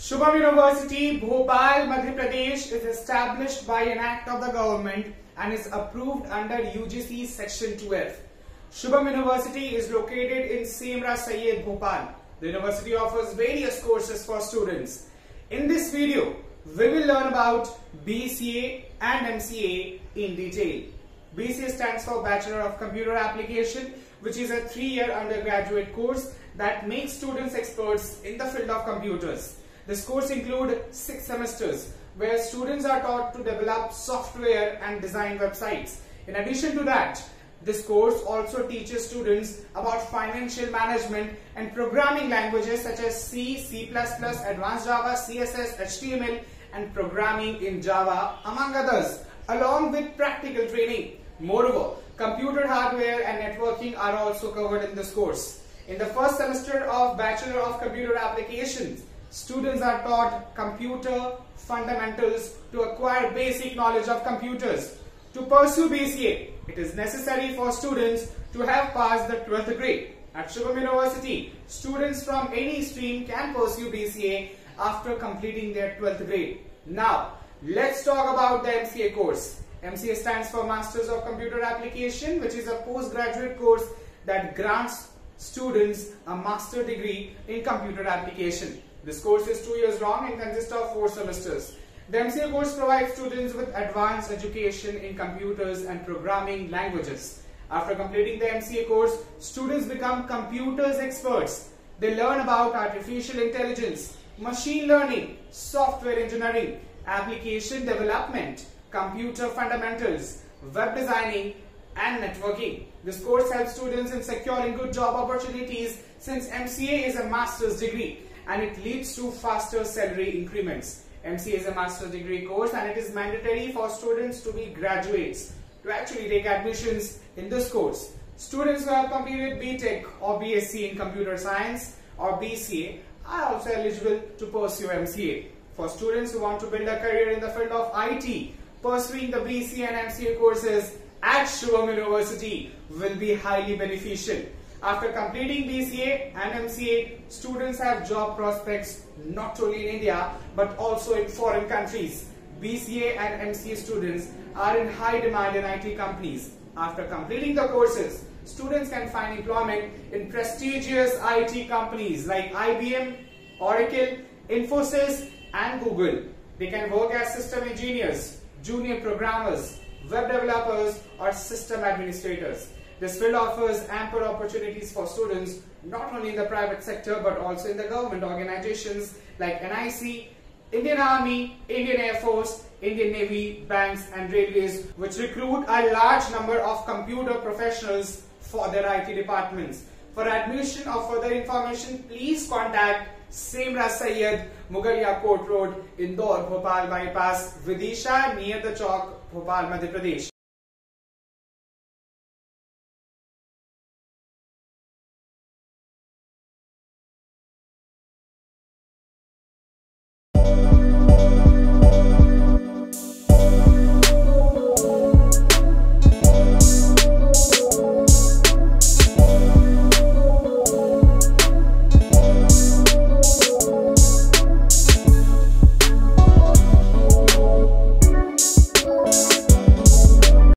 Shubham University, Bhopal, Madhya Pradesh is established by an act of the government and is approved under UGC Section 12. Shubham University is located in Semra Sayyed, Bhopal. The university offers various courses for students. In this video, we will learn about BCA and MCA in detail. BCA stands for Bachelor of Computer Application, which is a three-year undergraduate course that makes students experts in the field of computers. This course includes six semesters where students are taught to develop software and design websites. In addition to that, this course also teaches students about financial management and programming languages such as C, C++, Advanced Java, CSS, HTML and programming in Java among others along with practical training. Moreover, computer hardware and networking are also covered in this course. In the first semester of Bachelor of Computer Applications, students are taught computer fundamentals to acquire basic knowledge of computers. To pursue BCA, it is necessary for students to have passed the 12th grade. At Shubham University, students from any stream can pursue BCA after completing their 12th grade. Now, let's talk about the MCA course. MCA stands for Masters of Computer Application, which is a postgraduate course that grants students a master degree in computer application. This course is two years long and consists of four semesters. The MCA course provides students with advanced education in computers and programming languages. After completing the MCA course, students become computers experts. They learn about artificial intelligence, machine learning, software engineering, application development, computer fundamentals, web designing, and networking. This course helps students in securing good job opportunities since MCA is a master's degree and it leads to faster salary increments. MCA is a master's degree course and it is mandatory for students to be graduates to actually take admissions in this course. Students who have completed BTech or BSc in computer science or BCA are also eligible to pursue MCA. For students who want to build a career in the field of IT, pursuing the BCA and MCA courses at Shubham University will be highly beneficial. After completing BCA and MCA, students have job prospects not only in India but also in foreign countries. BCA and MCA students are in high demand in IT companies. After completing the courses, students can find employment in prestigious IT companies like IBM, Oracle, Infosys and Google. They can work as system engineers, junior programmers, web developers or system administrators. This field offers ample opportunities for students not only in the private sector but also in the government organizations like NIC, Indian Army, Indian Air Force, Indian Navy, banks and railways which recruit a large number of computer professionals for their IT departments. For admission or further information, please contact Semra Sayyed, Mughaliya Kot Road, Indore, Bhopal Bypass, Vidisha near the Chowk, Bhopal, Madhya Pradesh.